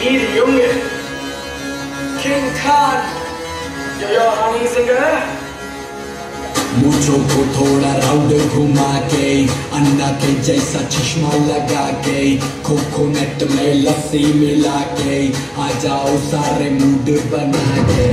Steve Junge, King Khan, yo yo Honey Singer. Eh? मूछों को थोड़ा round घुमा के अंडा के जैसा चश्मा लगा के कोकोनट में लस्सी मिला के आ जाओ सारे मूड बना के